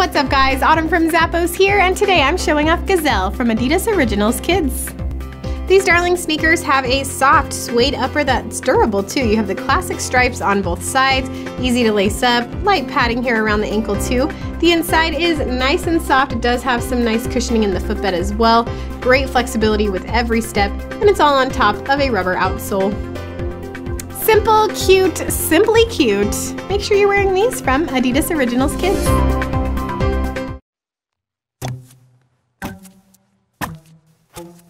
what's up guys? Autumn from Zappos here, and today I'm showing off Gazelle from Adidas Originals Kids. These darling sneakers have a soft suede upper that's durable too. You have the classic stripes on both sides, easy to lace up, light padding here around the ankle too. The inside is nice and soft. It does have some nice cushioning in the footbed as well. Great flexibility with every step, and it's all on top of a rubber outsole. Simple, cute, simply cute. Make sure you're wearing these from Adidas Originals Kids. 어.